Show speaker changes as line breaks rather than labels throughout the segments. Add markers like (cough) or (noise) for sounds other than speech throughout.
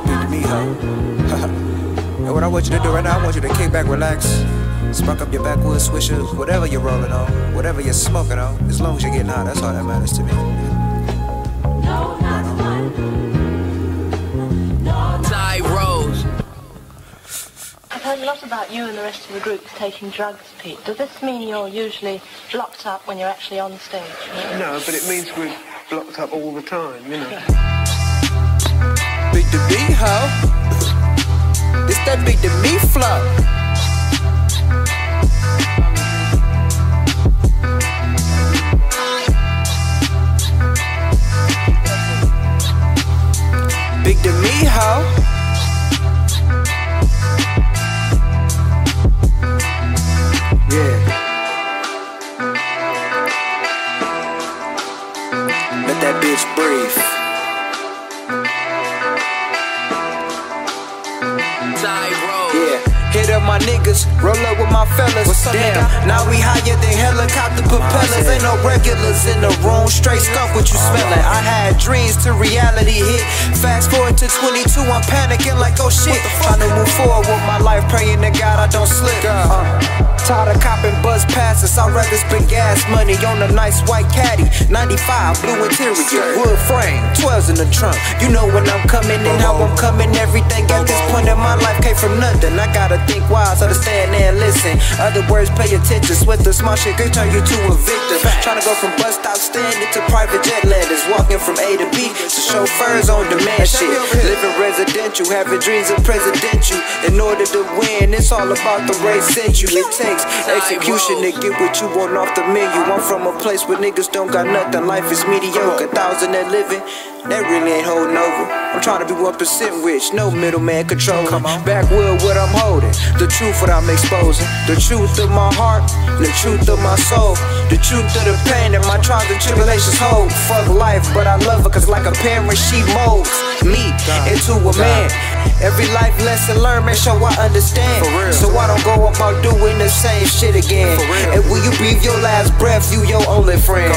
(laughs) and what I want you to do right now, I want you to kick back, relax, spark up your backwoods swisher, whatever you're rolling on, whatever you're smoking on, as long as you're getting high, that's all that matters to me.
Ty Rose.
I've heard a lot about you and the rest of the group taking drugs, Pete. Does this mean you're usually locked up when you're actually on stage?
No, but it means we're blocked up all the time, you know. (laughs)
Big the B, ho. It's that big the me flow. Big the me, ho. Yeah. Let that bitch breathe. Yeah, hit up my niggas, roll up with my fellas.
What's up,
Damn,
nigga?
now we higher than helicopter propellers. Ain't no regulars in the room, straight skunk what you smelling. I had dreams to reality hit. Fast forward to 22, I'm panicking like oh shit. Trying to move forward with my life, praying to God I don't slip. Uh, tired of copping buzz passes, I'd rather spend gas money on a nice white caddy. 95, blue interior, wood frame, 12s in the trunk. You know when I'm coming and how I'm coming, everything at this point in my life came from nothing. I gotta think wise, understand and listen. Other words, pay attention. Sweat the small shit could turn you to a victim. Trying to go from bus stop standing to private jet landers. Walking from A to B to chauffeurs on demand shit. Living residential, having dreams of presidential. In order to win, it's all about the race sent you. It takes execution to get what you want off the menu. I'm from a place where niggas don't got nothing. Life is mediocre. Thousand that living. That really ain't holding over. I'm trying to be 1% rich, no middleman controlling. Backwood what I'm holding, the truth what I'm exposing. The truth of my heart, the truth of my soul. The truth of the pain that my trials and tribulations hold. Fuck life, but I love her cause like a parent she molds me into a man. Every life lesson learned, make sure I understand. So I don't go about doing the same shit again. And when you breathe your last breath, you your only friend.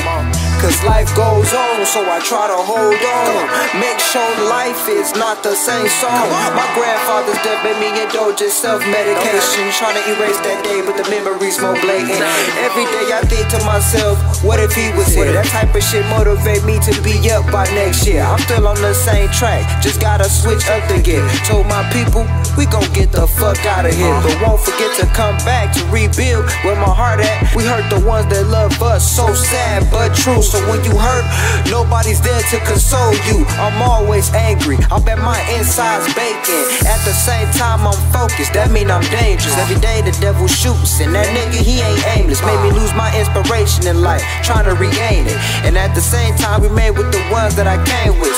Life goes on, so I try to hold on. Make sure life is not the same song. My grandfather's death made me indulge in self medication. Trying to erase that day, but the memories more blatant. Every day I think to myself, what if he was here? That type of shit motivate me to be up by next year. I'm still on the same track, just gotta switch up the gear. Told my people, we gon' get the fuck out of here. Uh-huh. But won't forget to come back to rebuild where my heart at. We hurt the ones that love us, so sad but true. So when you hurt, nobody's there to console you. I'm always angry, I bet my insides baking. At the same time, I'm focused, that mean I'm dangerous. Every day the devil shoots, and that nigga, he ain't aimless. Made me lose my inspiration in life, trying to regain it. And at the same time, we made with the ones that I came with.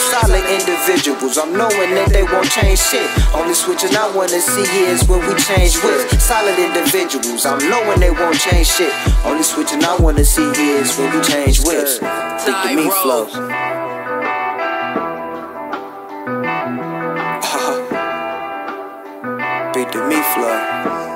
I'm knowing that they won't change shit. Only switching I wanna see is when we change with. Solid individuals, I'm knowing they won't change shit. Only switching I wanna see is when we change with. Think Demet flow. (laughs) Beat Demet flow.